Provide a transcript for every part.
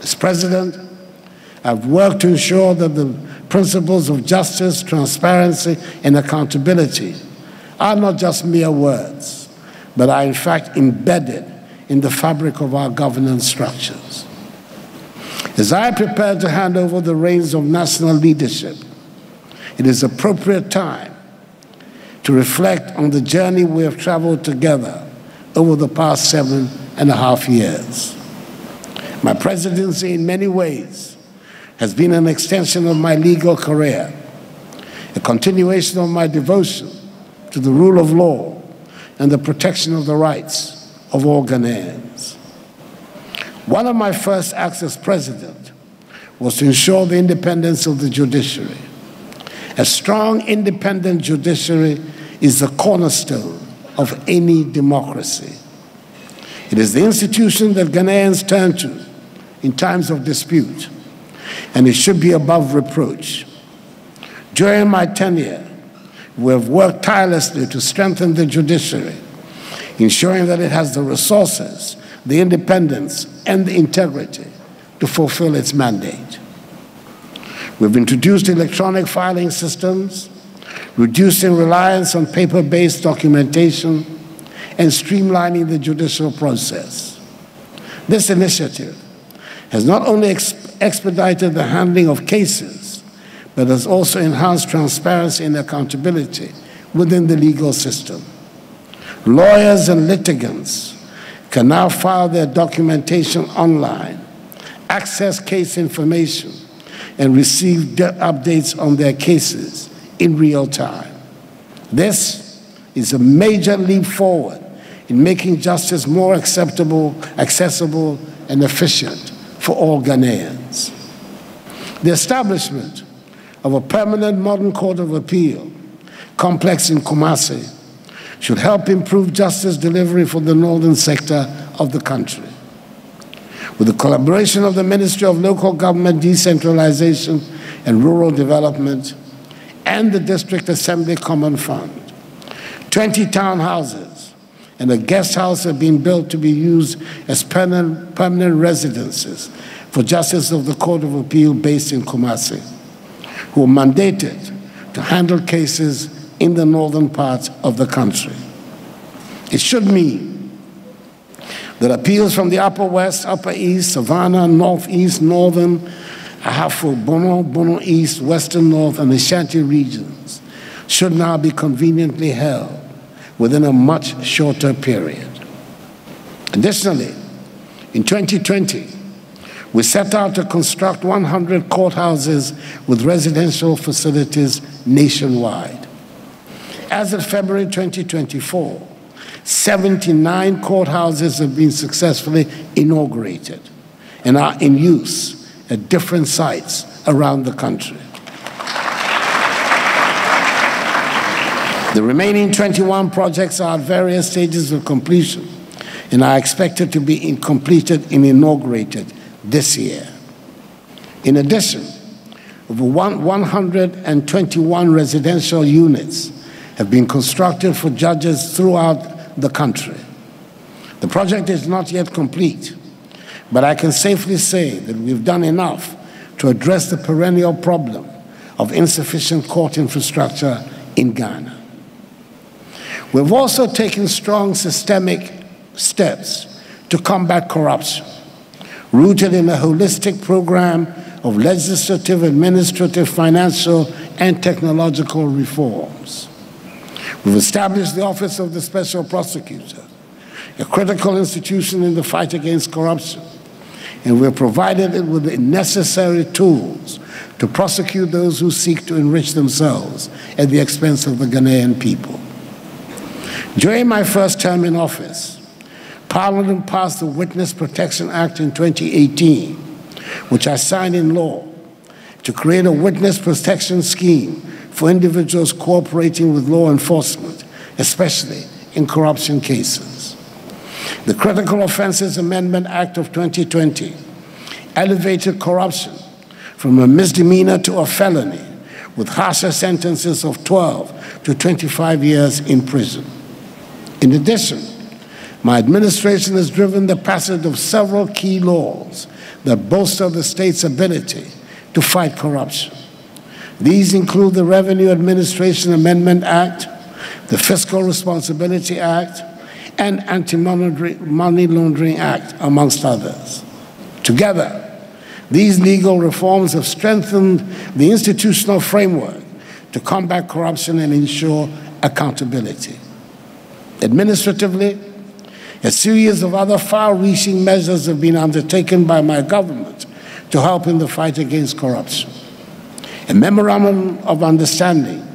As president, I've worked to ensure that the principles of justice, transparency, and accountability are not just mere words, but are in fact embedded in the fabric of our governance structures. As I prepare to hand over the reins of national leadership, it is appropriate time to reflect on the journey we have traveled together over the past seven and a half years. My presidency, in many ways, has been an extension of my legal career, a continuation of my devotion to the rule of law and the protection of the rights of all Ghanaians. One of my first acts as president was to ensure the independence of the judiciary. A strong, independent judiciary is the cornerstone of any democracy. It is the institution that Ghanaians turn to in times of dispute, and it should be above reproach. During my tenure, we have worked tirelessly to strengthen the judiciary ensuring that it has the resources, the independence, and the integrity to fulfill its mandate. We've introduced electronic filing systems, reducing reliance on paper based documentation, and streamlining the judicial process. This initiative has not only ex expedited the handling of cases, but has also enhanced transparency and accountability within the legal system. Lawyers and litigants can now file their documentation online, access case information, and receive updates on their cases in real time. This is a major leap forward in making justice more acceptable, accessible, and efficient for all Ghanaians. The establishment of a permanent modern court of appeal complex in Kumasi should help improve justice delivery for the northern sector of the country. With the collaboration of the Ministry of Local Government Decentralization and Rural Development and the District Assembly Common Fund, 20 townhouses and a guest house have been built to be used as permanent, permanent residences for justices of the Court of Appeal based in Kumasi, who are mandated to handle cases in the northern parts of the country. It should mean that appeals from the Upper West, Upper East, Savannah, Northeast, Northern, Ahafo, Bono, Bono East, Western North, and the Ashanti regions should now be conveniently held within a much shorter period. Additionally, in 2020, we set out to construct 100 courthouses with residential facilities nationwide. As of February 2024, 79 courthouses have been successfully inaugurated and are in use at different sites around the country. The remaining 21 projects are at various stages of completion and are expected to be completed and inaugurated this year. In addition, over 121 residential units have been constructed for judges throughout the country. The project is not yet complete, but I can safely say that we've done enough to address the perennial problem of insufficient court infrastructure in Ghana. We've also taken strong systemic steps to combat corruption, rooted in a holistic program of legislative, administrative, financial, and technological reforms. We've established the Office of the Special Prosecutor, a critical institution in the fight against corruption, and we've provided it with the necessary tools to prosecute those who seek to enrich themselves at the expense of the Ghanaian people. During my first term in office, Parliament passed the Witness Protection Act in 2018, which I signed in law to create a witness protection scheme for individuals cooperating with law enforcement, especially in corruption cases. The Criminal Offences Amendment Act of 2020 elevated corruption from a misdemeanor to a felony with harsher sentences of 12 to 25 years in prison. In addition, My administration has driven the passage of several key laws that bolster the state's ability to fight corruption. These include the Revenue Administration Amendment Act, the Fiscal Responsibility Act, and Anti-Money Laundering Act, amongst others. Together, these legal reforms have strengthened the institutional framework to combat corruption and ensure accountability. Administratively, a series of other far-reaching measures have been undertaken by my government to help in the fight against corruption. A memorandum of understanding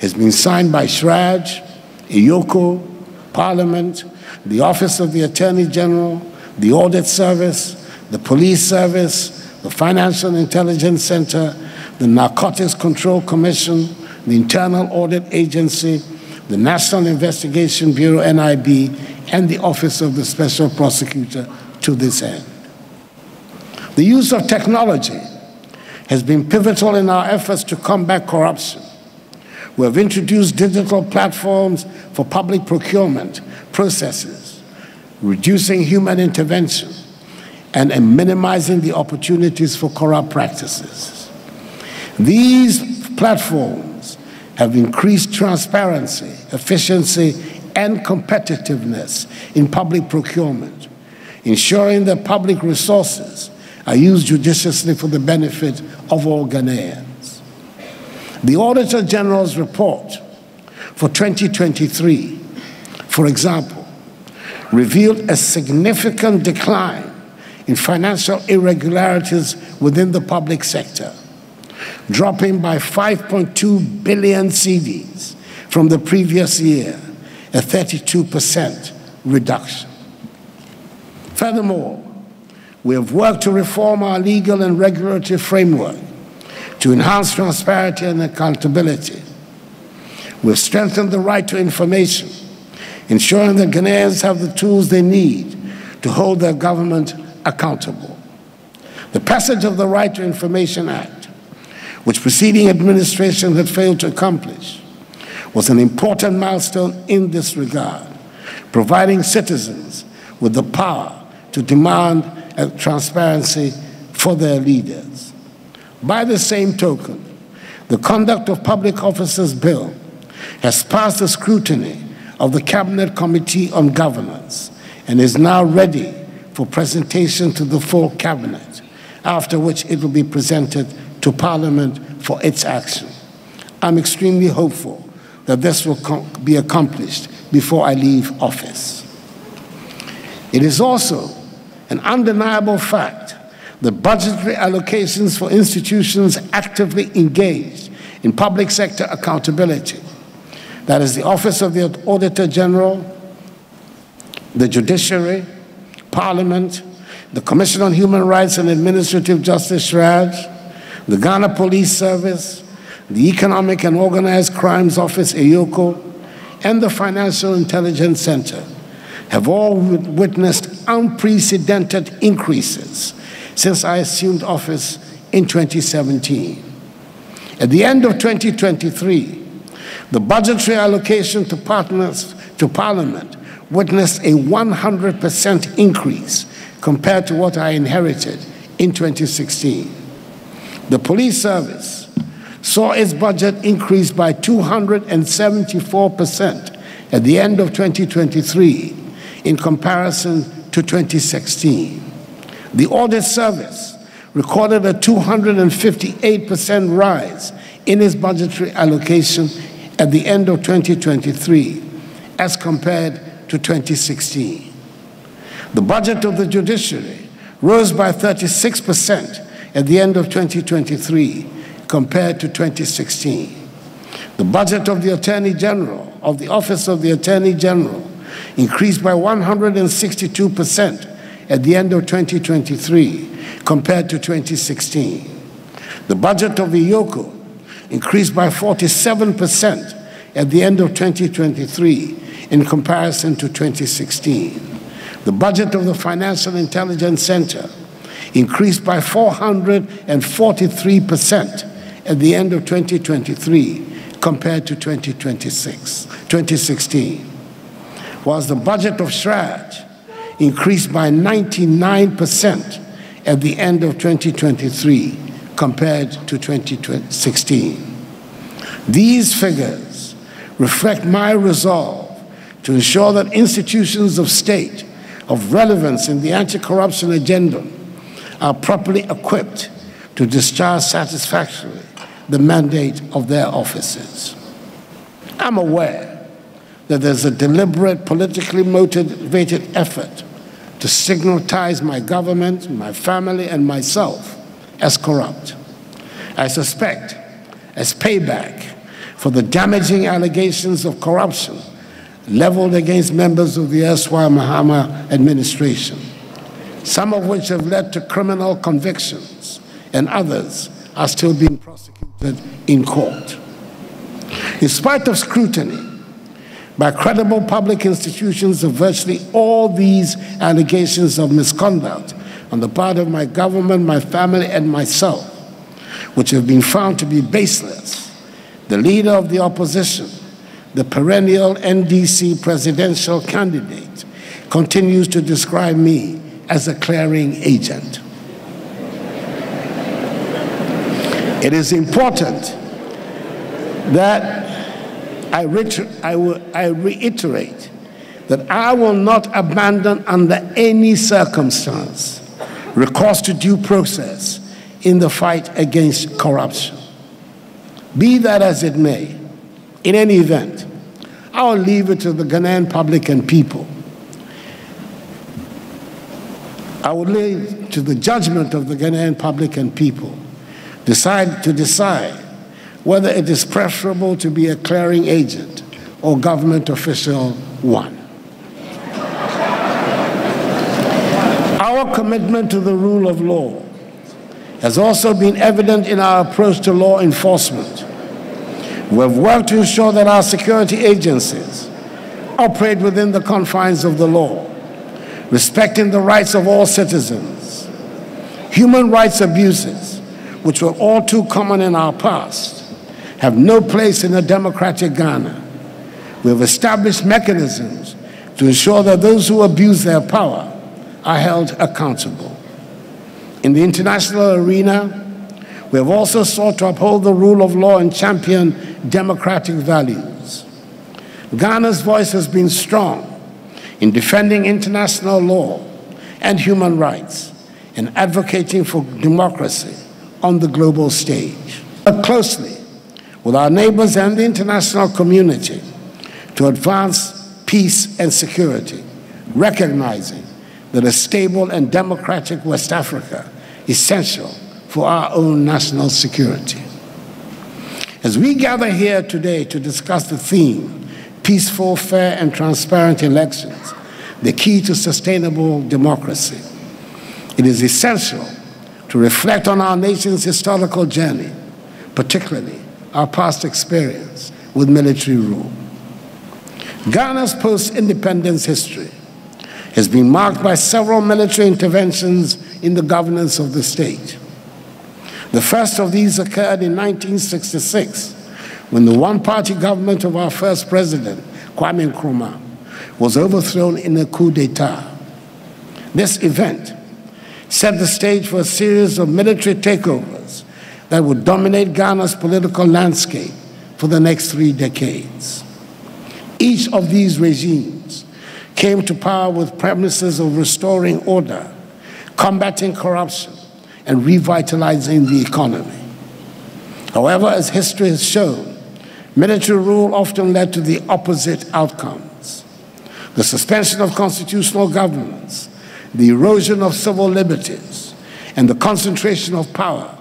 has been signed by CHRAJ, EOCO, Parliament, the Office of the Attorney General, the Audit Service, the Police Service, the Financial Intelligence Center, the Narcotics Control Commission, the Internal Audit Agency, the National Investigation Bureau, NIB, and the Office of the Special Prosecutor to this end. The use of technology has been pivotal in our efforts to combat corruption. We have introduced digital platforms for public procurement processes, reducing human intervention, and minimizing the opportunities for corrupt practices. These platforms have increased transparency, efficiency, and competitiveness in public procurement, ensuring that public resources are used judiciously for the benefit of all Ghanaians. The Auditor General's report for 2023, for example, revealed a significant decline in financial irregularities within the public sector, dropping by 5.2 billion cedis from the previous year, a 32% reduction. Furthermore, we have worked to reform our legal and regulatory framework to enhance transparency and accountability. We've strengthened the right to information, ensuring that Ghanaians have the tools they need to hold their government accountable. The passage of the Right to Information Act, which preceding administration had failed to accomplish, was an important milestone in this regard, providing citizens with the power to demand transparency for their leaders. By the same token, the Conduct of Public Officers Bill has passed the scrutiny of the Cabinet Committee on Governance and is now ready for presentation to the full Cabinet, after which it will be presented to Parliament for its action. I'm extremely hopeful that this will be accomplished before I leave office. It is also an undeniable fact that budgetary allocations for institutions actively engaged in public sector accountability, that is the Office of the Auditor General, the Judiciary, Parliament, the Commission on Human Rights and Administrative Justice, CHRAJ, the Ghana Police Service, the Economic and Organized Crimes Office, EOCO, and the Financial Intelligence Center have all witnessed unprecedented increases since I assumed office in 2017. At the end of 2023, the budgetary allocation to partners to Parliament witnessed a 100% increase compared to what I inherited in 2016. The police service saw its budget increase by 274% at the end of 2023 in comparison to 2016. The audit service recorded a 258% rise in its budgetary allocation at the end of 2023 as compared to 2016. The budget of the judiciary rose by 36% at the end of 2023 compared to 2016. The budget of the Attorney General, of the Office of the Attorney General, increased by 162% at the end of 2023 compared to 2016. The budget of the EOCO increased by 47% at the end of 2023 in comparison to 2016. The budget of the Financial Intelligence Center increased by 443% at the end of 2023 compared to 2026, 2016. whilst the budget of CHRAJ increased by 99% at the end of 2023 compared to 2016. These figures reflect my resolve to ensure that institutions of state of relevance in the anti-corruption agenda are properly equipped to discharge satisfactorily the mandate of their offices. I'm aware that there's a deliberate, politically motivated effort to stigmatize my government, my family, and myself as corrupt. I suspect, as payback for the damaging allegations of corruption leveled against members of the erstwhile Mahama administration, some of which have led to criminal convictions, and others are still being prosecuted in court. In spite of scrutiny by credible public institutions of virtually all these allegations of misconduct on the part of my government, my family, and myself, which have been found to be baseless, the leader of the opposition the perennial NDC presidential candidate, continues to describe me as a clearing agent. It is important that I, reiterate that I will not abandon under any circumstance recourse to due process in the fight against corruption. Be that as it may, in any event, I'll leave it to the Ghanaian public and people. I would leave to the judgment of the Ghanaian public and people decide to decide whether it is preferable to be a clearing agent or government official one. Our commitment to the rule of law has also been evident in our approach to law enforcement. We have worked to ensure that our security agencies operate within the confines of the law, respecting the rights of all citizens. Human rights abuses, which were all too common in our past, have no place in a democratic Ghana. We have established mechanisms to ensure that those who abuse their power are held accountable. In the international arena, we have also sought to uphold the rule of law and champion democratic values. Ghana's voice has been strong in defending international law and human rights and advocating for democracy on the global stage. Work closely with our neighbors and the international community to advance peace and security, recognizing that a stable and democratic West Africa is essential for our own national security. As we gather here today to discuss the theme, peaceful, fair, and transparent elections, the key to sustainable democracy, it is essential to reflect on our nation's historical journey, particularly our past experience with military rule. Ghana's post-independence history has been marked by several military interventions in the governance of the state. The first of these occurred in 1966 when the one party government of our first president, Kwame Nkrumah, was overthrown in a coup d'etat. This event set the stage for a series of military takeovers that would dominate Ghana's political landscape for the next three decades. Each of these regimes came to power with premises of restoring order, combating corruption, and revitalizing the economy. However, as history has shown, military rule often led to the opposite outcomes. The suspension of constitutional governments, the erosion of civil liberties, and the concentration of power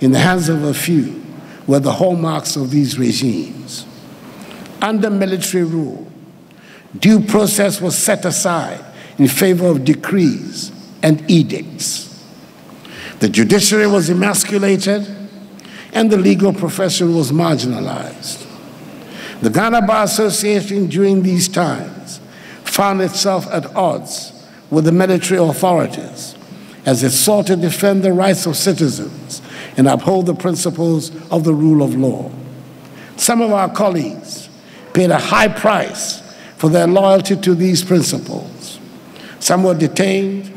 in the hands of a few were the hallmarks of these regimes. Under military rule, due process was set aside in favor of decrees and edicts. The judiciary was emasculated and the legal profession was marginalized. The Ghana Bar Association during these times found itself at odds with the military authorities as it sought to defend the rights of citizens and uphold the principles of the rule of law. Some of our colleagues paid a high price for their loyalty to these principles. Some were detained,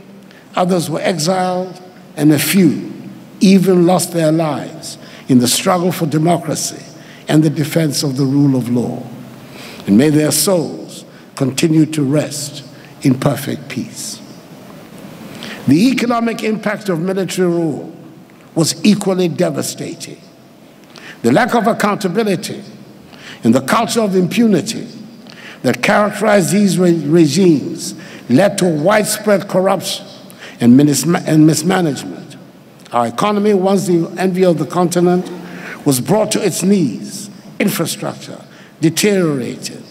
others were exiled, and a few even lost their lives in the struggle for democracy and the defense of the rule of law. And may their souls continue to rest in perfect peace. The economic impact of military rule was equally devastating. The lack of accountability and the culture of impunity that characterized these re regimes led to widespread corruption and, and mismanagement. Our economy, once the envy of the continent, was brought to its knees. Infrastructure deteriorated.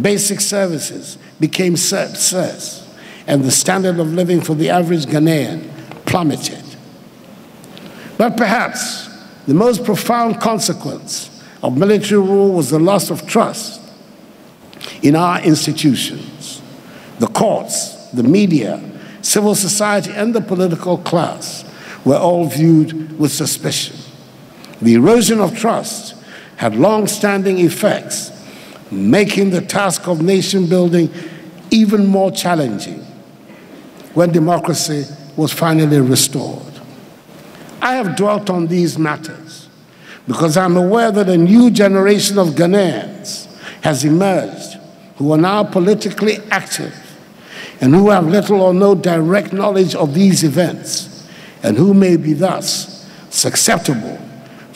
Basic services became scarce, and the standard of living for the average Ghanaian plummeted. But perhaps the most profound consequence of military rule was the loss of trust in our institutions. The courts, the media, civil society, and the political class were all viewed with suspicion. The erosion of trust had long standing effects, making the task of nation building even more challenging when democracy was finally restored. I have dwelt on these matters because I'm aware that a new generation of Ghanaians has emerged who are now politically active and who have little or no direct knowledge of these events and who may be thus susceptible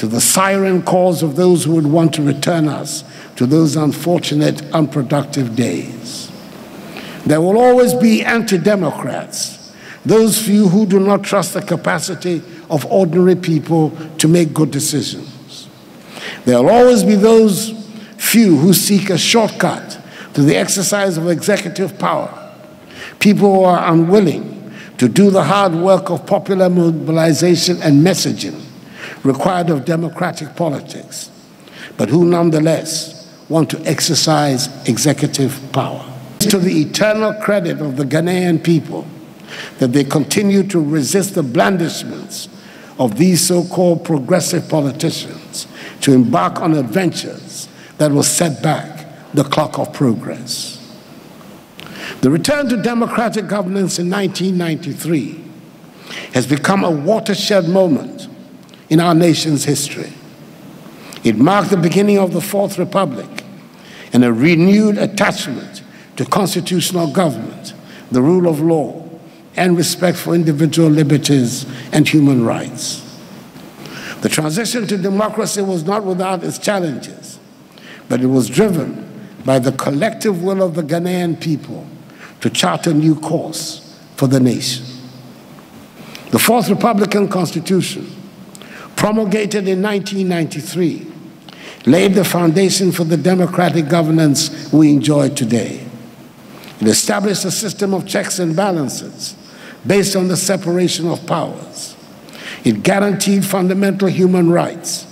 to the siren calls of those who would want to return us to those unfortunate, unproductive days. There will always be anti Democrats, those few who do not trust the capacity of ordinary people to make good decisions. There will always be those few who seek a shortcut to the exercise of executive power, people who are unwilling to do the hard work of popular mobilization and messaging required of democratic politics, but who nonetheless want to exercise executive power. To the eternal credit of the Ghanaian people that they continue to resist the blandishments of these so called progressive politicians to embark on adventures that will set back the clock of progress. The return to democratic governance in 1993 has become a watershed moment in our nation's history. It marked the beginning of the Fourth Republic and a renewed attachment to constitutional government, the rule of law, and respect for individual liberties and human rights. The transition to democracy was not without its challenges, but it was driven by the collective will of the Ghanaian people to chart a new course for the nation. The Fourth Republican Constitution, promulgated in 1993, laid the foundation for the democratic governance we enjoy today. It established a system of checks and balances based on the separation of powers. It guaranteed fundamental human rights,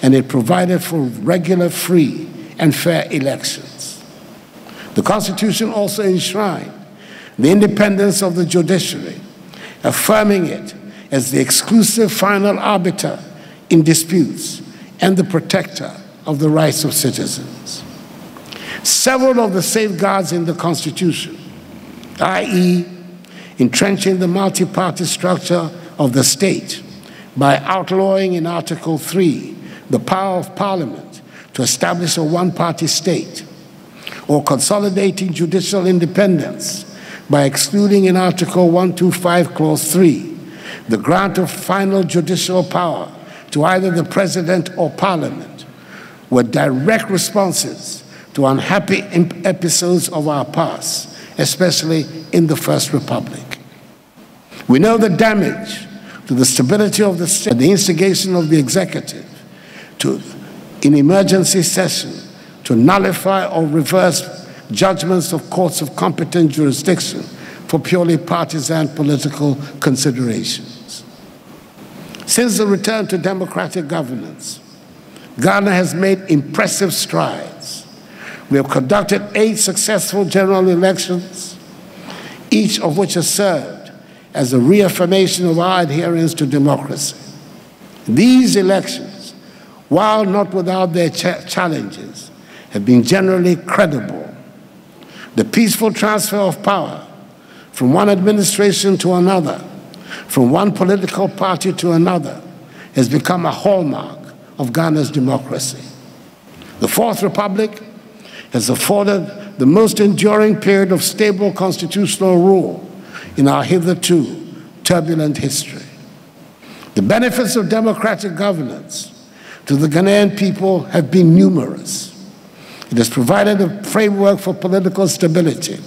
and it provided for regular, free, and fair elections. The Constitution also enshrined the independence of the judiciary, affirming it as the exclusive final arbiter in disputes and the protector of the rights of citizens. Several of the safeguards in the Constitution, i.e., entrenching the multi party structure of the state by outlawing in Article 3 the power of Parliament to establish a one party state, or consolidating judicial independence by excluding in Article 125, Clause 3 the grant of final judicial power to either the President or Parliament, were direct responses to unhappy episodes of our past, especially in the First Republic. We know the damage to the stability of the state, the instigation of the executive to, in emergency session, to nullify or reverse judgments of courts of competent jurisdiction for purely partisan political considerations. Since the return to democratic governance, Ghana has made impressive strides. We have conducted eight successful general elections, each of which has served as a reaffirmation of our adherence to democracy. These elections, while not without their ch challenges, have been generally credible. The peaceful transfer of power from one administration to another, from one political party to another, has become a hallmark of Ghana's democracy. The Fourth Republic has afforded the most enduring period of stable constitutional rule in our hitherto turbulent history. The benefits of democratic governance to the Ghanaian people have been numerous. It has provided a framework for political stability,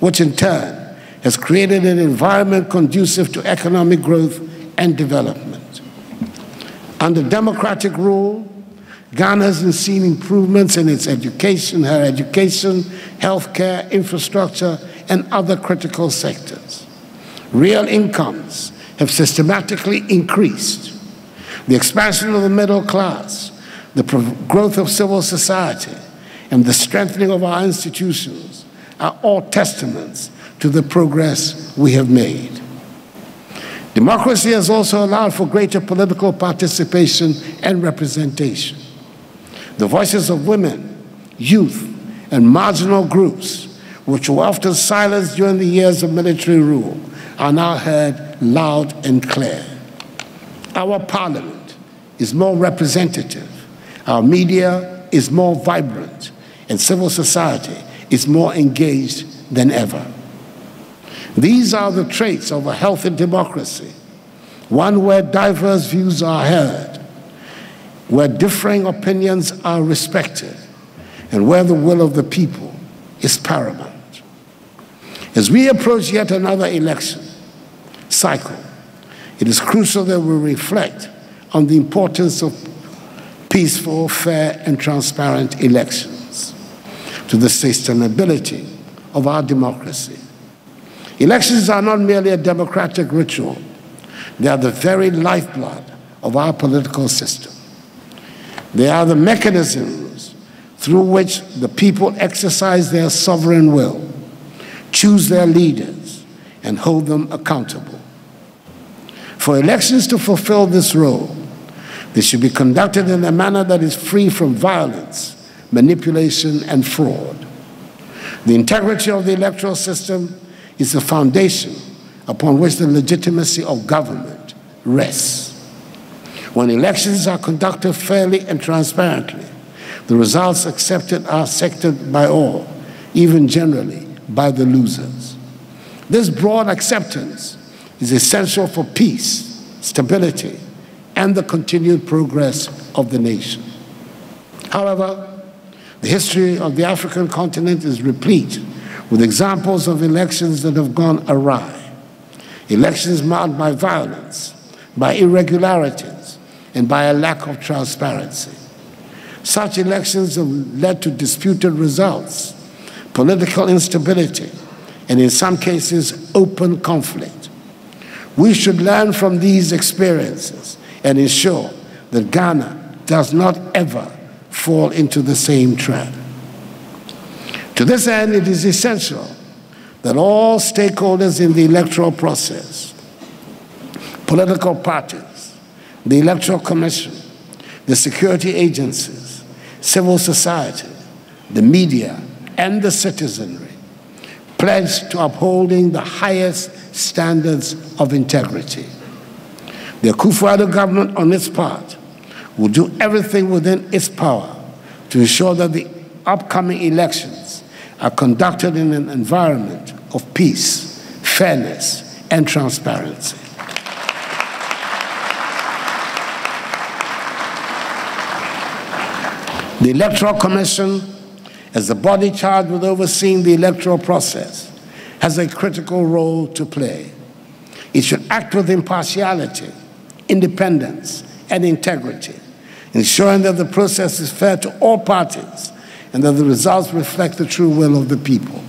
which in turn has created an environment conducive to economic growth and development. Under democratic rule, Ghana has seen improvements in its education, her education, healthcare, infrastructure, and other critical sectors. Real incomes have systematically increased. The expansion of the middle class, the growth of civil society, and the strengthening of our institutions are all testaments to the progress we have made. Democracy has also allowed for greater political participation and representation. The voices of women, youth, and marginal groups, which were often silenced during the years of military rule, are now heard loud and clear. Our parliament is more representative, our media is more vibrant, and civil society is more engaged than ever. These are the traits of a healthy democracy, one where diverse views are heard, where differing opinions are respected, and where the will of the people is paramount. As we approach yet another election cycle, it is crucial that we reflect on the importance of peaceful, fair, and transparent elections to the sustainability of our democracy. Elections are not merely a democratic ritual, they are the very lifeblood of our political system. They are the mechanisms through which the people exercise their sovereign will choose their leaders, and hold them accountable. For elections to fulfill this role, they should be conducted in a manner that is free from violence, manipulation, and fraud. The integrity of the electoral system is the foundation upon which the legitimacy of government rests. When elections are conducted fairly and transparently, the results accepted are accepted by all, even generally, by the losers. This broad acceptance is essential for peace, stability, and the continued progress of the nation. However, the history of the African continent is replete with examples of elections that have gone awry. Elections marked by violence, by irregularities, and by a lack of transparency. Such elections have led to disputed results political instability, and in some cases, open conflict. We should learn from these experiences and ensure that Ghana does not ever fall into the same trap. To this end, it is essential that all stakeholders in the electoral process, political parties, the Electoral Commission, the security agencies, civil society, the media, and the citizenry pledge to upholding the highest standards of integrity. The Akufo-Addo government, on its part, will do everything within its power to ensure that the upcoming elections are conducted in an environment of peace, fairness, and transparency. The Electoral Commission as the body charged with overseeing the electoral process, has a critical role to play. It should act with impartiality, independence, and integrity, ensuring that the process is fair to all parties and that the results reflect the true will of the people.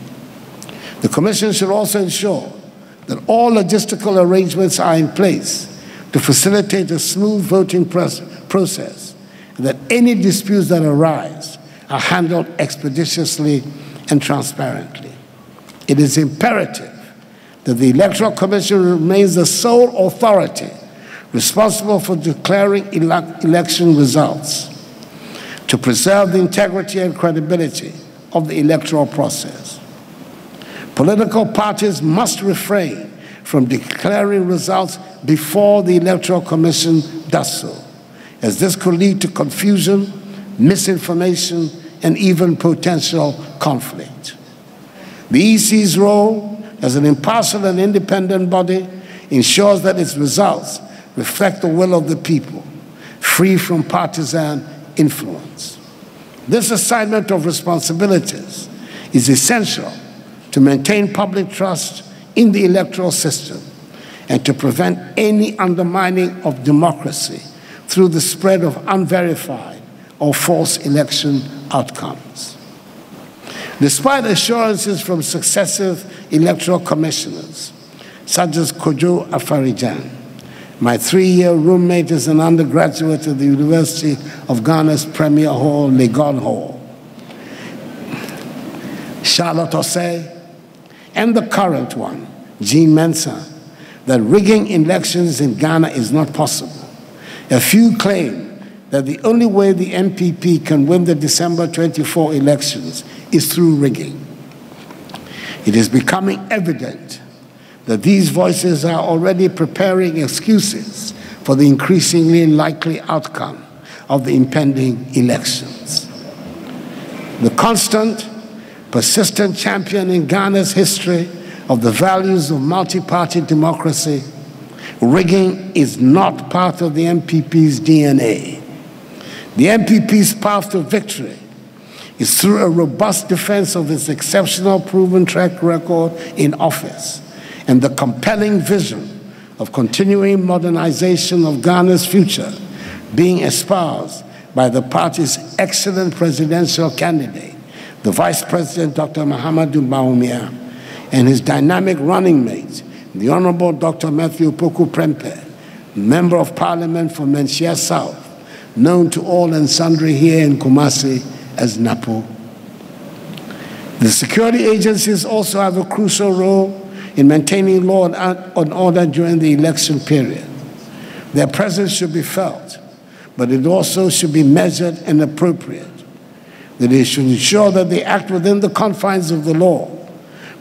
The Commission should also ensure that all logistical arrangements are in place to facilitate a smooth voting process and that any disputes that arise are handled expeditiously and transparently. It is imperative that the Electoral Commission remains the sole authority responsible for declaring ele election results to preserve the integrity and credibility of the electoral process. Political parties must refrain from declaring results before the Electoral Commission does so, as this could lead to confusion, misinformation, and even potential conflict. The EC's role as an impartial and independent body ensures that its results reflect the will of the people, free from partisan influence. This assignment of responsibilities is essential to maintain public trust in the electoral system and to prevent any undermining of democracy through the spread of unverified or false election outcomes. Despite assurances from successive electoral commissioners, such as Kojo Afari-Gyan, my three-year roommate is an undergraduate at the University of Ghana's Premier Hall, Legon Hall. Charlotte Osei, and the current one, Jean Mensa, that rigging elections in Ghana is not possible. A few claim that the only way the NPP can win the December 24 elections is through rigging. It is becoming evident that these voices are already preparing excuses for the increasingly likely outcome of the impending elections. The constant, persistent champion in Ghana's history of the values of multi-party democracy, rigging is not part of the NPP's DNA. The NPP's path to victory is through a robust defense of its exceptional proven track record in office and the compelling vision of continuing modernization of Ghana's future being espoused by the party's excellent presidential candidate, the Vice President Dr. Mahamudu Bawumia, and his dynamic running mate, the Honorable Dr. Matthew Opoku Prempeh, Member of Parliament for Manhyia South, known to all and sundry here in Kumasi as NAPO. The security agencies also have a crucial role in maintaining law and order during the election period. Their presence should be felt, but it also should be measured and appropriate. That they should ensure that they act within the confines of the law,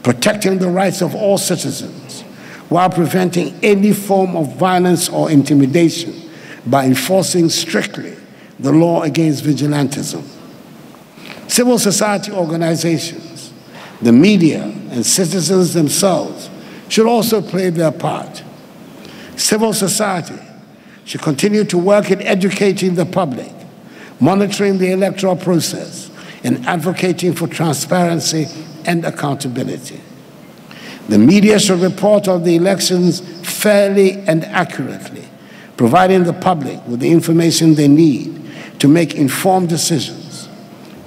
protecting the rights of all citizens, while preventing any form of violence or intimidation by enforcing strictly the law against vigilantism. Civil society organizations, the media, and citizens themselves should also play their part. Civil society should continue to work in educating the public, monitoring the electoral process, and advocating for transparency and accountability. The media should report on the elections fairly and accurately, providing the public with the information they need to make informed decisions,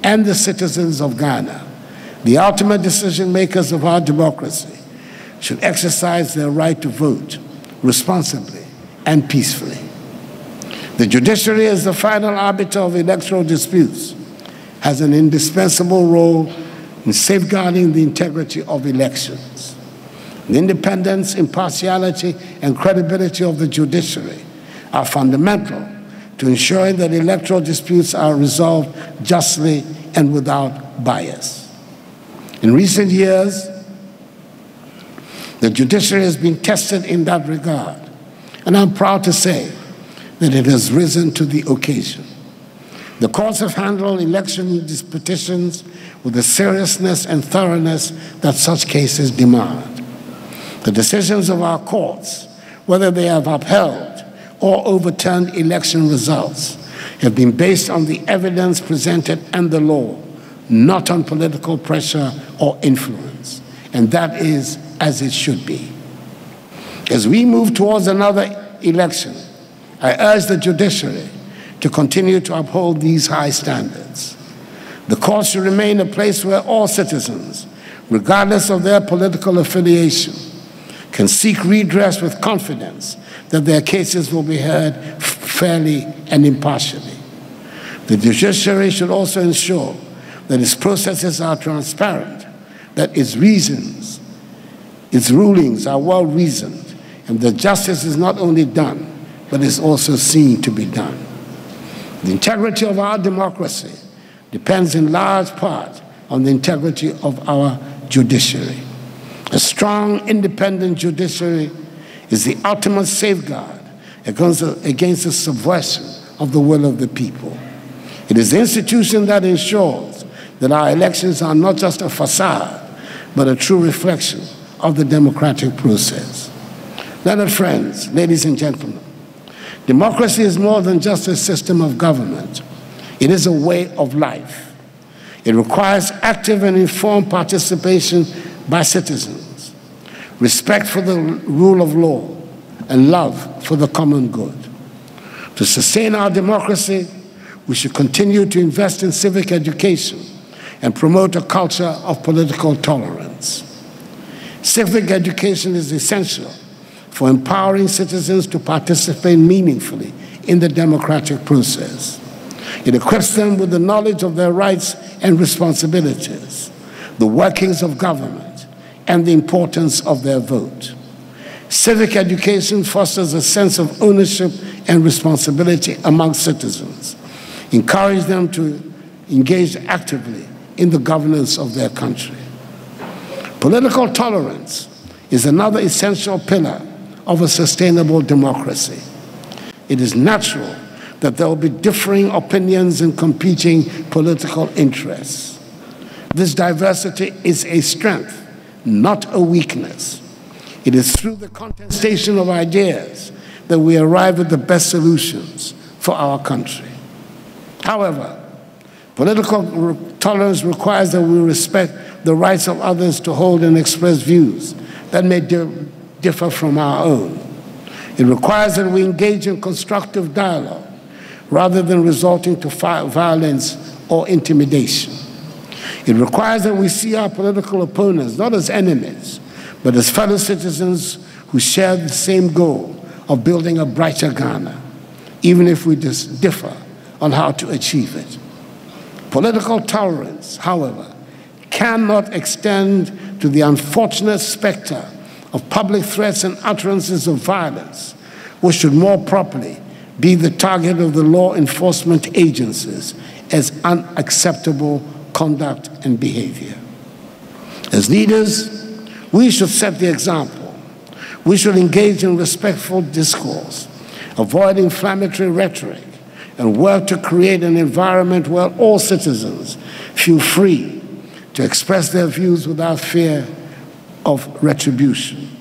and the citizens of Ghana, the ultimate decision makers of our democracy, should exercise their right to vote responsibly and peacefully. The judiciary, as the final arbiter of electoral disputes, has an indispensable role in safeguarding the integrity of elections. The independence, impartiality, and credibility of the judiciary are fundamental to ensuring that electoral disputes are resolved justly and without bias. In recent years, the judiciary has been tested in that regard, and I'm proud to say that it has risen to the occasion. The courts have handled election petitions with the seriousness and thoroughness that such cases demand. The decisions of our courts, whether they have upheld or overturned election results, have been based on the evidence presented and the law, not on political pressure or influence. And that is as it should be. As we move towards another election, I urge the judiciary to continue to uphold these high standards. The court should remain a place where all citizens, regardless of their political affiliation, can seek redress with confidence that their cases will be heard fairly and impartially. The judiciary should also ensure that its processes are transparent, that its reasons its rulings are well reasoned, and that justice is not only done, but is also seen to be done. The integrity of our democracy depends in large part on the integrity of our judiciary. A strong, independent judiciary is the ultimate safeguard against the, against the subversion of the will of the people. It is the institution that ensures that our elections are not just a facade, but a true reflection of the democratic process. Learned friends, ladies and gentlemen, democracy is more than just a system of government. It is a way of life. It requires active and informed participation by citizens, respect for the rule of law, and love for the common good. To sustain our democracy, we should continue to invest in civic education and promote a culture of political tolerance. Civic education is essential for empowering citizens to participate meaningfully in the democratic process. It equips them with the knowledge of their rights and responsibilities, the workings of government, and the importance of their vote. Civic education fosters a sense of ownership and responsibility among citizens, encourage them to engage actively in the governance of their country. Political tolerance is another essential pillar of a sustainable democracy. It is natural that there will be differing opinions and competing political interests. This diversity is a strength, not a weakness. It is through the contestation of ideas that we arrive at the best solutions for our country. However, political tolerance requires that we respect the rights of others to hold and express views that may differ from our own. It requires that we engage in constructive dialogue rather than resorting to violence or intimidation. It requires that we see our political opponents not as enemies, but as fellow citizens who share the same goal of building a brighter Ghana, even if we differ on how to achieve it. Political tolerance, however, cannot extend to the unfortunate specter of public threats and utterances of violence, which should more properly be the target of the law enforcement agencies as unacceptable conduct and behavior. As leaders, we should set the example. We should engage in respectful discourse, avoid inflammatory rhetoric, and work to create an environment where all citizens feel free to express their views without fear of retribution.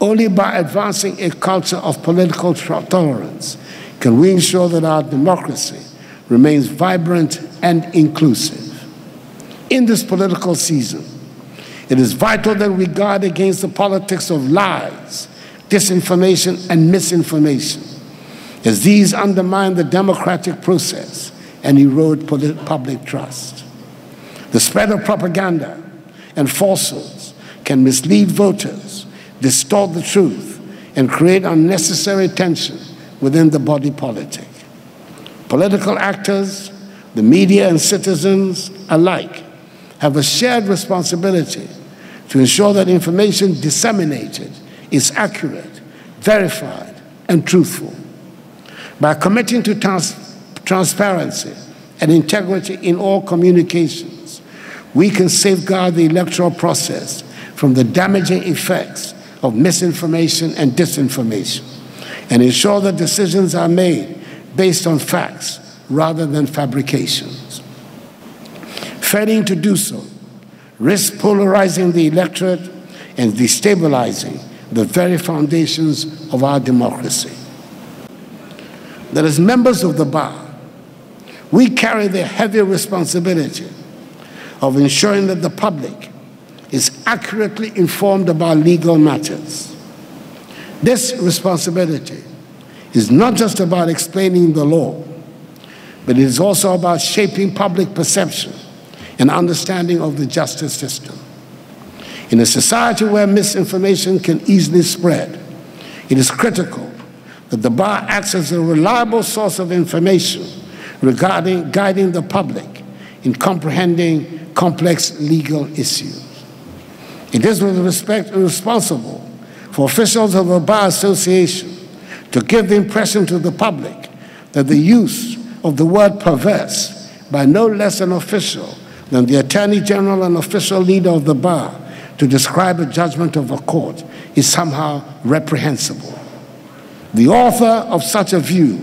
Only by advancing a culture of political tolerance can we ensure that our democracy remains vibrant and inclusive. In this political season, it is vital that we guard against the politics of lies, disinformation, and misinformation, as these undermine the democratic process and erode public trust. The spread of propaganda and falsehoods can mislead voters, distort the truth, and create unnecessary tension within the body politic. Political actors, the media, and citizens alike have a shared responsibility to ensure that information disseminated is accurate, verified, and truthful. By committing to trans transparency and integrity in all communications, we can safeguard the electoral process from the damaging effects of misinformation and disinformation and ensure that decisions are made based on facts rather than fabrications. Failing to do so risks polarizing the electorate and destabilizing the very foundations of our democracy. That as members of the bar, we carry the heavy responsibility of ensuring that the public is accurately informed about legal matters. This responsibility is not just about explaining the law, but it is also about shaping public perception and understanding of the justice system. In a society where misinformation can easily spread, it is critical that the bar acts as a reliable source of information regarding guiding the public in comprehending complex legal issues. It is with respect responsible for officials of the Bar Association to give the impression to the public that the use of the word perverse by no less an official than the Attorney General and official leader of the bar to describe a judgment of a court is somehow reprehensible. The author of such a view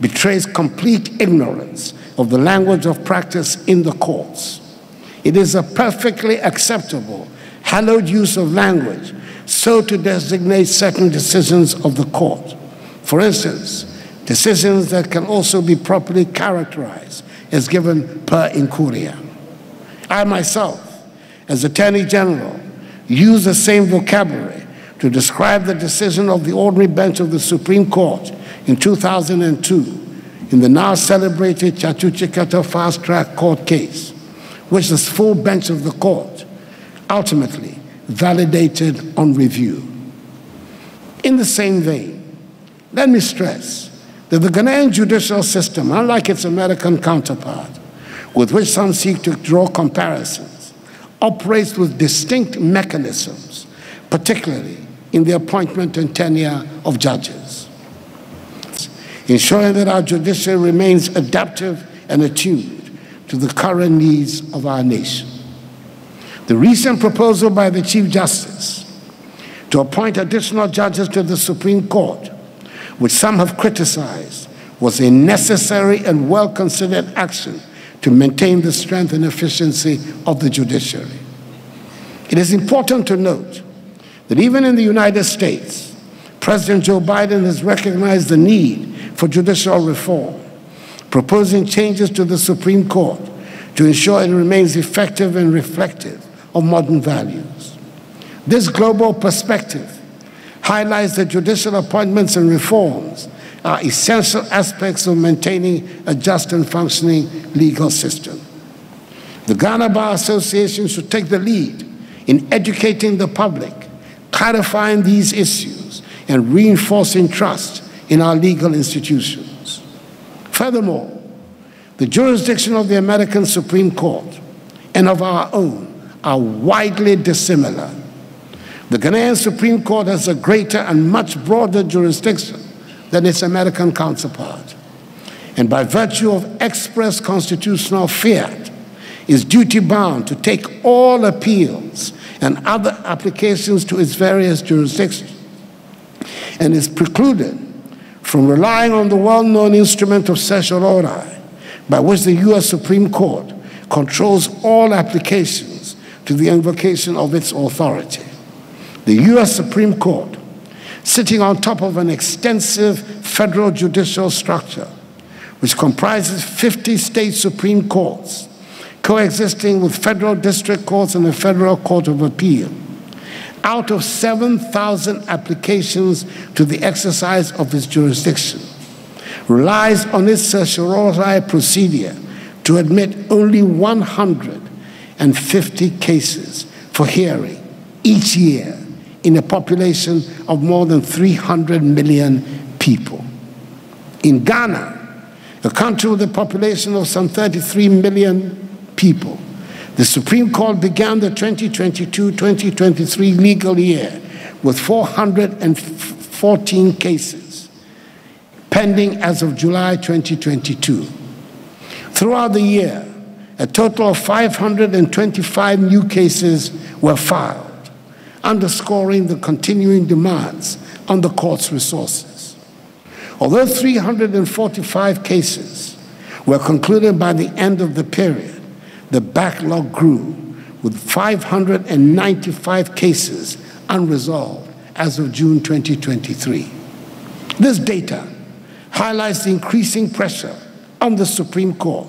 betrays complete ignorance of the language of practice in the courts. It is a perfectly acceptable, hallowed use of language so to designate certain decisions of the court. For instance, decisions that can also be properly characterized as given per incuriam. I myself, as Attorney General, use the same vocabulary to describe the decision of the ordinary bench of the Supreme Court in 2002 in the now celebrated Tsatsu fast track court case, which the full bench of the court ultimately validated on review. In the same vein, let me stress that the Ghanaian judicial system, unlike its American counterpart, with which some seek to draw comparisons, operates with distinct mechanisms, particularly in the appointment and tenure of judges ensuring that our judiciary remains adaptive and attuned to the current needs of our nation. The recent proposal by the Chief Justice to appoint additional judges to the Supreme Court, which some have criticized, was a necessary and well considered action to maintain the strength and efficiency of the judiciary. It is important to note that even in the United States, President Joe Biden has recognized the need for judicial reform, proposing changes to the Supreme Court to ensure it remains effective and reflective of modern values. This global perspective highlights that judicial appointments and reforms are essential aspects of maintaining a just and functioning legal system. The Ghana Bar Association should take the lead in educating the public, clarifying these issues, and reinforcing trust in our legal institutions. Furthermore, the jurisdiction of the American Supreme Court and of our own are widely dissimilar. The Ghanaian Supreme Court has a greater and much broader jurisdiction than its American counterpart. And by virtue of express constitutional fiat, is duty bound to take all appeals and other applications to its various jurisdictions and is precluded from relying on the well known instrument of certiorari, by which the U.S. Supreme Court controls all applications to the invocation of its authority. The U.S. Supreme Court, sitting on top of an extensive federal judicial structure, which comprises 50 state Supreme Courts, coexisting with federal district courts and the Federal Court of Appeal, out of 7,000 applications to the exercise of its jurisdiction, relies on its certiorari procedure to admit only 150 cases for hearing each year in a population of more than 300 million people. In Ghana, a country with a population of some 33 million people, the Supreme Court began the 2022-2023 legal year with 414 cases pending as of July 2022. Throughout the year, a total of 525 new cases were filed, underscoring the continuing demands on the court's resources. Although 345 cases were concluded by the end of the period, the backlog grew with 595 cases unresolved as of June 2023. This data highlights the increasing pressure on the Supreme Court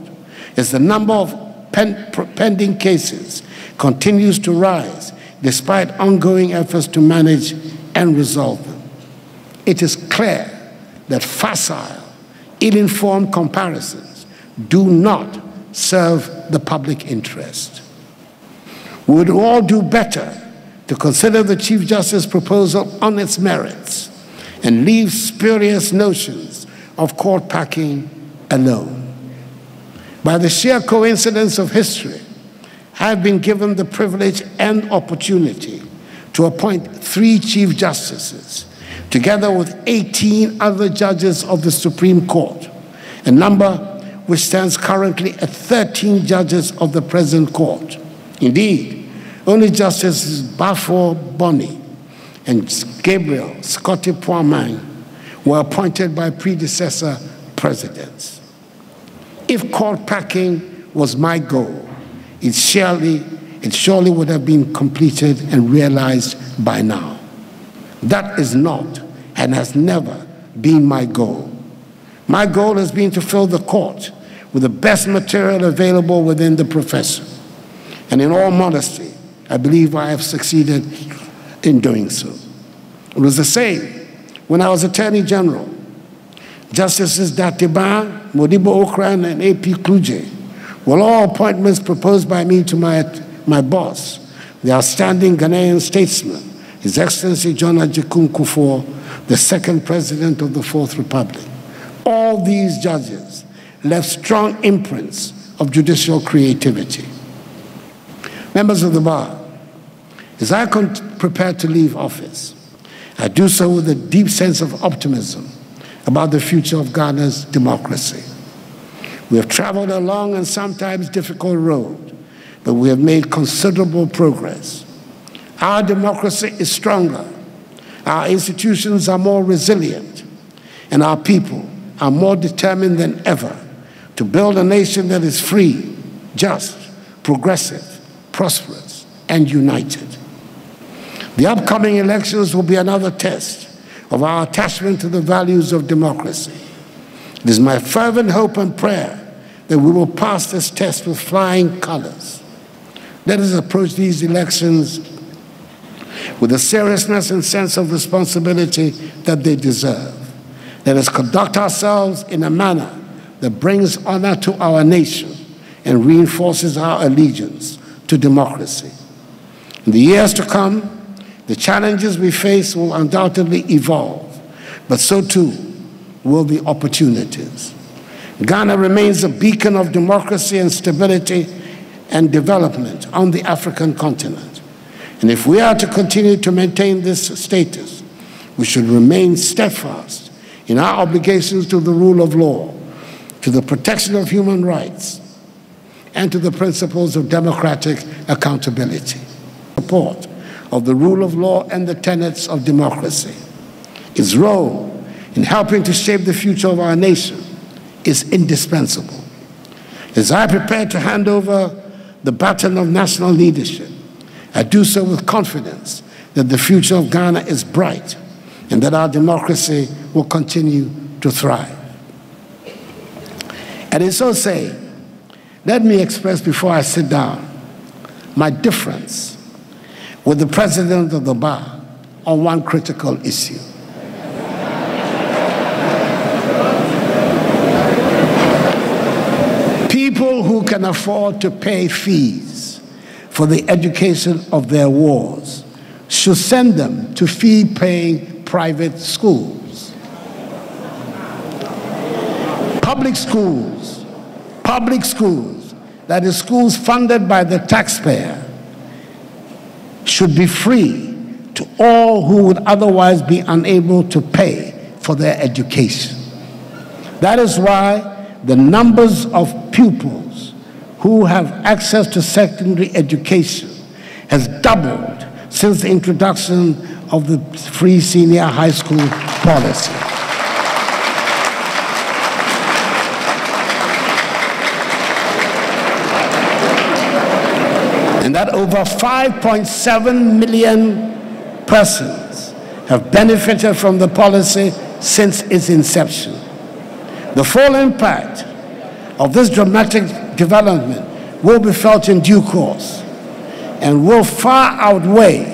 as the number of pen pending cases continues to rise despite ongoing efforts to manage and resolve them. It is clear that facile, ill informed comparisons do not serve the public interest. We would all do better to consider the Chief Justice's proposal on its merits and leave spurious notions of court packing alone. By the sheer coincidence of history, I have been given the privilege and opportunity to appoint three Chief Justices, together with 18 other judges of the Supreme Court, a number which stands currently at 13 judges of the present court. Indeed, Only Justices Baffour Boni and Gabriel Scotty Pwamang were appointed by predecessor presidents. If court packing was my goal, it surely, it surely would have been completed and realized by now. That is not and has never been my goal. My goal has been to fill the court with the best material available within the profession. And in all modesty, I believe I have succeeded in doing so. It was the same when I was Attorney General. Justices Date-Bah, Modibo Ocran, and A.P. Kludze were all appointments proposed by me to my, my boss, the outstanding Ghanaian statesman, His Excellency John Agyekum Kufuor, the second president of the Fourth Republic. All these judges left strong imprints of judicial creativity. Members of the bar, as I prepare to leave office, I do so with a deep sense of optimism about the future of Ghana's democracy. We have traveled a long and sometimes difficult road, but we have made considerable progress. Our democracy is stronger, our institutions are more resilient, and our people are more determined than ever to build a nation that is free, just, progressive, prosperous, and united. The upcoming elections will be another test of our attachment to the values of democracy. It is my fervent hope and prayer that we will pass this test with flying colors. Let us approach these elections with the seriousness and sense of responsibility that they deserve. Let us conduct ourselves in a manner that brings honor to our nation and reinforces our allegiance to democracy. In the years to come, the challenges we face will undoubtedly evolve, but so too will the opportunities. Ghana remains a beacon of democracy and stability and development on the African continent. And if we are to continue to maintain this status, we should remain steadfast in our obligations to the rule of law, to the protection of human rights, and to the principles of democratic accountability. Support of the rule of law and the tenets of democracy. Its role in helping to shape the future of our nation is indispensable. As I prepare to hand over the baton of national leadership, I do so with confidence that the future of Ghana is bright and that our democracy will continue to thrive. And in so saying, let me express before I sit down my difference with the president of the bar on one critical issue. People who can afford to pay fees for the education of their wards should send them to fee paying private schools. Public schools, public schools, that is, schools funded by the taxpayer should be free to all who would otherwise be unable to pay for their education. That is why the numbers of pupils who have access to secondary education has doubled since the introduction of the free senior high school policy. and that over 5.7 million persons have benefited from the policy since its inception. The full impact of this dramatic development will be felt in due course and will far outweigh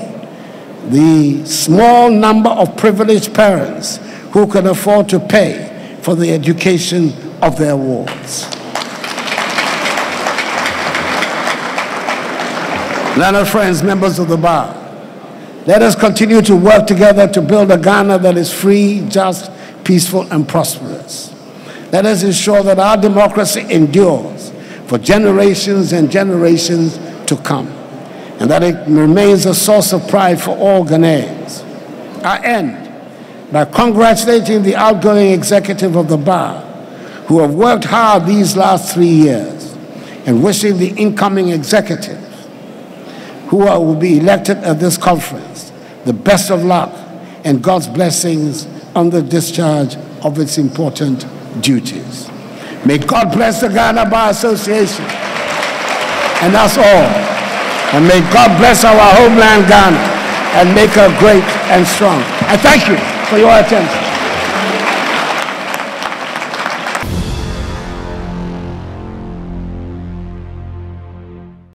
the small number of privileged parents who can afford to pay for the education of their wards. Learned friends, members of the bar, let us continue to work together to build a Ghana that is free, just, peaceful, and prosperous. Let us ensure that our democracy endures for generations and generations to come, and that it remains a source of pride for all Ghanaians. I end by congratulating the outgoing executive of the bar, who have worked hard these last three years, and wishing the incoming executive who are, will be elected at this conference the best of luck and God's blessings on the discharge of its important duties. May God bless the Ghana Bar Association and us all. And may God bless our homeland Ghana and make her great and strong. I thank you for your attention.